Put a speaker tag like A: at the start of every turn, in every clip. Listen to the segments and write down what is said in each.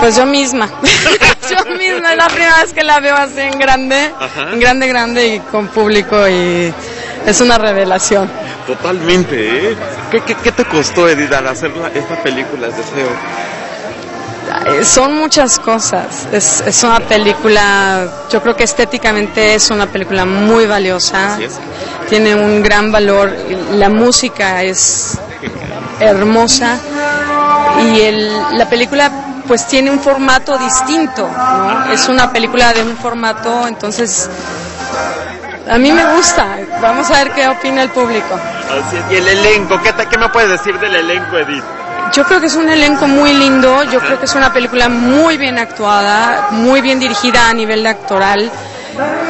A: Pues yo misma. yo misma, es la primera vez que la veo así en grande, en grande, grande y con público y es una revelación.
B: Totalmente, ¿eh? ¿Qué, qué, qué te costó, Edith, al hacer la- esta película, Deseo?
A: Eh, Son muchas cosas. Es, es una película, yo creo que estéticamente es una película muy valiosa. Tiene un gran valor. La música es hermosa y el- la película pues tiene un formato distinto. ¿no? Es una película de un formato, entonces a mí me gusta. Vamos a ver qué opina el público.
B: Así es. Y el elenco, ¿qué, te- ¿qué me puedes decir del elenco, Edith?
A: Yo creo que es un elenco muy lindo, yo creo que es una película muy bien actuada, muy bien dirigida a nivel de actoral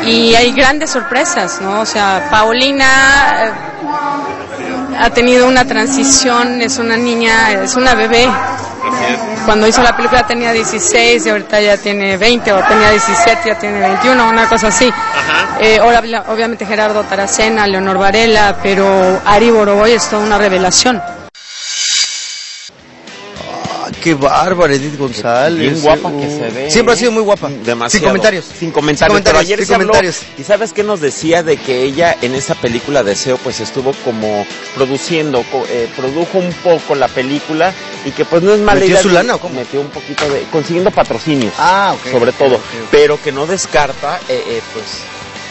A: y hay grandes sorpresas, ¿no? O sea, Paulina eh, ha tenido una transición, es una niña, es una bebé. Cuando hizo la película tenía 16 y ahorita ya tiene 20 o tenía 17, ya tiene 21, una cosa así.
B: Ajá.
A: Eh, obviamente Gerardo Taracena, Leonor Varela, pero Ari Boroboy es toda una revelación.
C: Qué bárbara Edith González.
B: Bien guapa que se ve.
C: Siempre ha
B: ¿eh?
C: sido muy guapa.
B: Demasiado.
C: Sin comentarios.
B: Sin comentarios.
C: Sin
B: Pero
C: comentarios,
B: ayer
C: sin
B: se habló,
C: comentarios.
B: ¿Y sabes qué nos decía de que ella en esa película Deseo pues estuvo como produciendo, eh, produjo un poco la película y que pues no es mala
C: ¿Metió
B: idea
C: su
B: de-
C: lana o cómo?
B: Metió un poquito de... consiguiendo patrocinios.
C: Ah, ok.
B: sobre todo. Pero que no descarta eh, eh, pues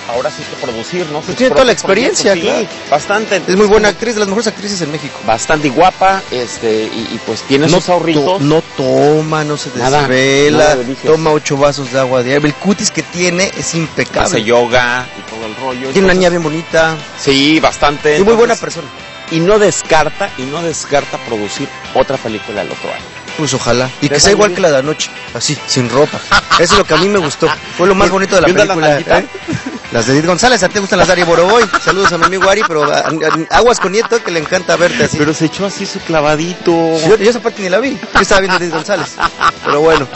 B: ahora sí que producir, ¿no? Sus
C: tiene toda la experiencia,
B: proyectos, sí, bastante.
C: Es muy buena actriz, de las mejores actrices en México.
B: Bastante guapa, este, y, y, pues tiene sus
C: to-
B: ahorritos.
C: no toma, no se desvela,
B: nada
C: toma ocho vasos de agua diario. El cutis que tiene es
B: hace
C: impecable.
B: yoga y todo el rollo.
C: Tiene una
B: entonces-
C: niña bien bonita
B: Sí, bastante.
C: y muy buena persona.
B: y no descarta y no descarta producir otra película el otro año.
C: Pues ojalá. Y que sea igual que la de anoche, así, sin ropa. Eso es lo que a mí me gustó. Fue lo más bonito de la
B: ¿Viendo la
C: película. ¿eh? Las de Edith González, a ti te gustan las de Ari Boroboy. Saludos a mi amigo Ari, pero a- a- aguas con Nieto que le encanta verte así.
B: Pero se echó así su clavadito.
C: Yo, yo esa parte ni la vi. Yo estaba viendo a Edith González. Pero bueno,